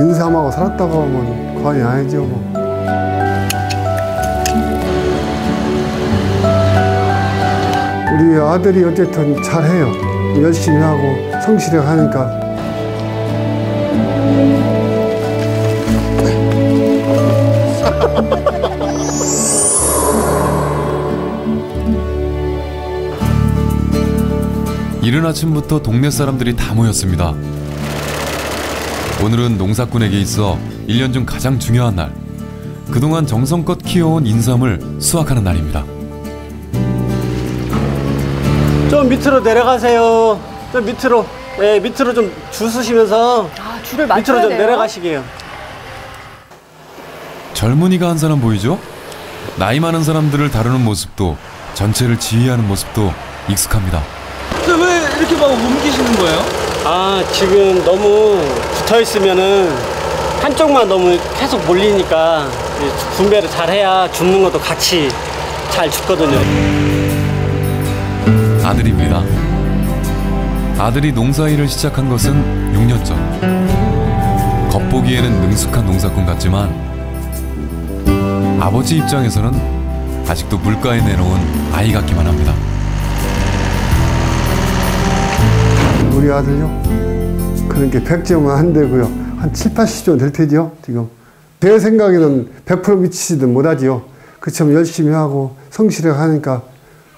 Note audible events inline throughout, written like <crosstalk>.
인삼하고 살았다고 하면 과언이 아니죠. 뭐. 우리 아들이 어쨌든 잘해요. 열심히 하고 성실히 하니까 이른 아침부터 동네 사람들이 다 모였습니다. 오늘은 농사꾼에게 있어 1년 중 가장 중요한 날. 그동안 정성껏 키워온 인삼을 수확하는 날입니다. 좀 밑으로 내려가세요. 좀 밑으로. 네, 밑으로 좀 주스시면서 아, 줄을 밑으로 좀 돼요. 내려가시게요. 젊은이가 한 사람 보이죠? 나이 많은 사람들을 다루는 모습도 전체를 지휘하는 모습도 익숙합니다. 근데 왜 이렇게 막 옮기시는 거예요? 아, 지금 너무 붙어 있으면은 한쪽만 너무 계속 몰리니까 이 분배를 잘 해야 줍는 것도 같이 잘 죽거든요. 아들입니다. 아들이 농사일을 시작한 것은 6년 전. 겉보기에는 능숙한 농사꾼 같지만 아버지 입장에서는 아직도 물가에 내놓은 아이 같기만 합니다. 우리 아들요. 그런 게 100점은 안 되고요. 한 7, 80점 될 테죠, 지금. 제 생각에는 100% 미치지는 못하지요. 그처럼 열심히 하고 성실히 하니까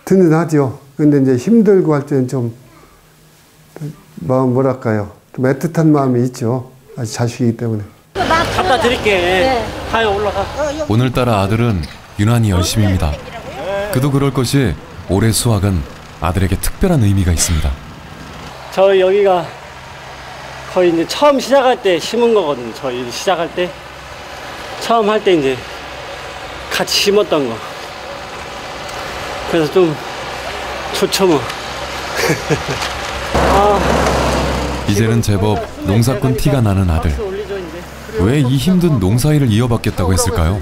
든든하지요. 근데 이제 힘들고 할 때는 좀 마음 뭐랄까요. 좀 애틋한 마음이 있죠. 아직 자식이기 때문에. 갖다 드릴게. 하여 올라가. 오늘따라 아들은 유난히 열심입니다. 그도 그럴 것이 올해 수확은 아들에게 특별한 의미가 있습니다. 저 여기가 거의 이제 처음 시작할 때 심은 거거든요. 저일 시작할 때 처음 할 때 이제 같이 심었던 거. 그래서 좀 좋죠 뭐. <laughs> 아, 이제는 제법 농사꾼 티가 나는 아들. 왜 이 힘든 농사일을 이어받겠다고 했을까요?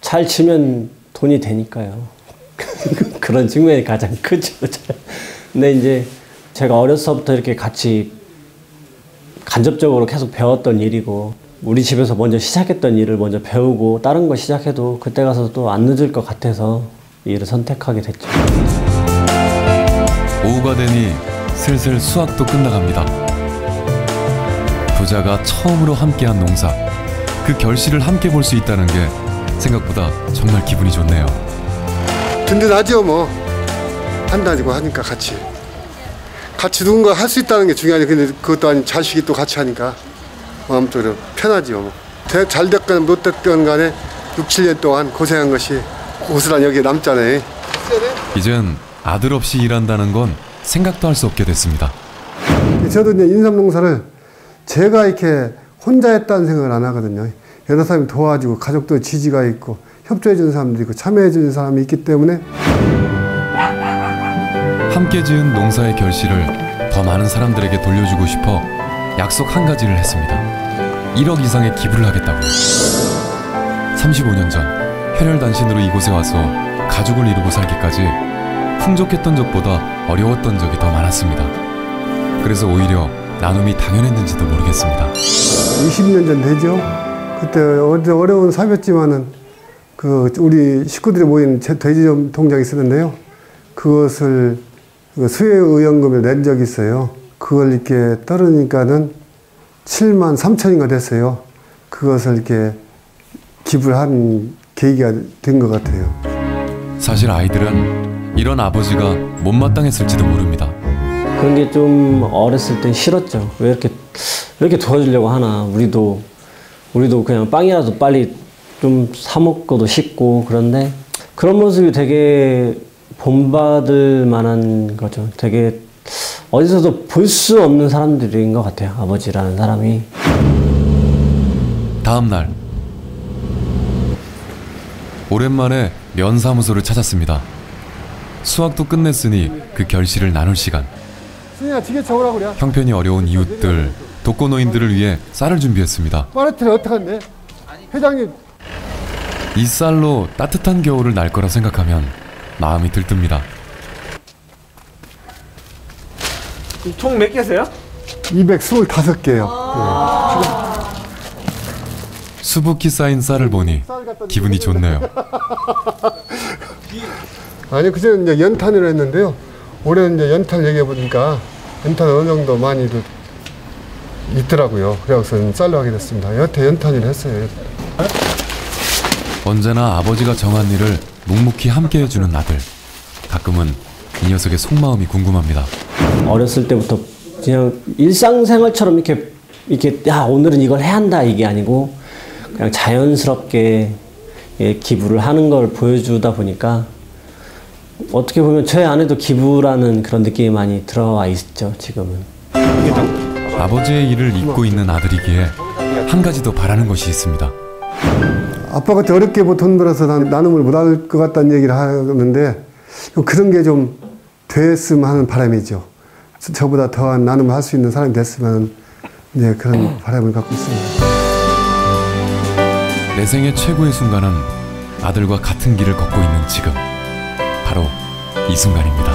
잘 치면 돈이 되니까요. <laughs> 그런 측면이 가장 크죠. 근데 이제 제가 어려서부터 이렇게 같이 간접적으로 계속 배웠던 일이고 우리 집에서 먼저 시작했던 일을 먼저 배우고 다른 거 시작해도 그때 가서 또 안 늦을 것 같아서 이 일을 선택하게 됐죠. 오후가 되니 슬슬 수확도 끝나갑니다. 부자가 처음으로 함께한 농사, 그 결실을 함께 볼 수 있다는 게 생각보다 정말 기분이 좋네요. 든든하죠, 뭐. 한다고 하니까 같이. 같이 누군가 할 수 있다는 게 중요하지. 근데 그것도 아닌 자식이 또 같이 하니까 마음적으로 편하지요. 뭐. 대- 잘 됐건 못 됐건 간에 6, 7년 동안 고생한 것이 고스란히 여기에 남잖아요. 이젠 아들 없이 일한다는 건 생각도 할 수 없게 됐습니다. 저도 이제 인삼 농사를 제가 이렇게 혼자 했다는 생각을 안 하거든요. 여러 사람이 도와주고 가족도 지지가 있고 협조해 주는 사람도 있고 참여해 주는 사람이 있기 때문에 함께 지은 농사의 결실을 더 많은 사람들에게 돌려주고 싶어 약속 한 가지를 했습니다. 1억 이상의 기부를 하겠다고. 35년 전 혈혈단신으로 이곳에 와서 가족을 이루고 살기까지 풍족했던 적보다 어려웠던 적이 더 많았습니다. 그래서 오히려 나눔이 당연했는지도 모르겠습니다. 20년 전 되죠. 그때 어려- 어려운 사였지만은 그 우리 식구들이 모인 제- 돼지 동장이 있었는데요. 그것을 그 수혜의원금을 낸 적이 있어요. 그걸 이렇게 떨으니까는 7만 3천인가 됐어요. 그것을 이렇게 기부를 한 계기가 된 것 같아요. 사실 아이들은 이런 아버지가 못마땅했을지도 모릅니다. 그런 게 좀 어렸을 땐 싫었죠. 왜 이렇게 왜 이렇게 도와주려고 하나. 우리도 우리도 그냥 빵이라도 빨리 좀 사 먹고도 싶고 그런데 그런 모습이 되게 본받을 만한 거죠. 되게 어디서도 볼 수 없는 사람들인 것 같아요. 아버지라는 사람이. 다음 날 오랜만에 면 사무소를 찾았습니다. 수학도 끝냈으니 그 결실을 나눌 시간. 승희야, 지게 쳐오라 그래. 형편이 어려운 이웃들, 독거노인들을 위해 쌀을 준비했습니다. 어떻게 한대? 회장님, 이 쌀로 따뜻한 겨울을 날 거라 생각하면 마음이 들뜹니다. 통몇 개세요? 225개요. 수북히 쌓인 쌀을 보니 기분이 좋네요. <laughs> 아니 그전에 이제 연탄으로 했는데요. 올해는 이제 연탄 얘기해 보니까 연탄 어느 정도 많이들 있더라고요. 그래서 쌀로 하게 됐습니다. 여태 연탄을 했어요. 언제나 아버지가 정한 일을 묵묵히 함께 해주는 아들. 가끔은 이 녀석의 속마음이 궁금합니다. 어렸을 때부터 그냥 일상생활처럼 이렇게 이렇게 야 오늘은 이걸 해야 한다 이게 아니고 그냥 자연스럽게 예, 기부를 하는 걸 보여주다 보니까 어떻게 보면 제 안에도 기부라는 그런 느낌이 많이 들어와 있죠 지금은. 아버지의 일을 잊고 있는 아들이기에 한 가지 더 바라는 것이 있습니다. 아빠 같이 어렵게 뭐돈 벌어서 난 나눔을 못할 것 같다는 얘기를 하는데 그런 게 좀 됐으면 하는 바람이죠. 저- 저보다 더한 나눔을 할 수 있는 사람이 됐으면 이제 그런 <clears throat> 바람을 갖고 있습니다. 내 생의 최고의 순간은 아들과 같은 길을 걷고 있는 지금. 바로 이 순간입니다.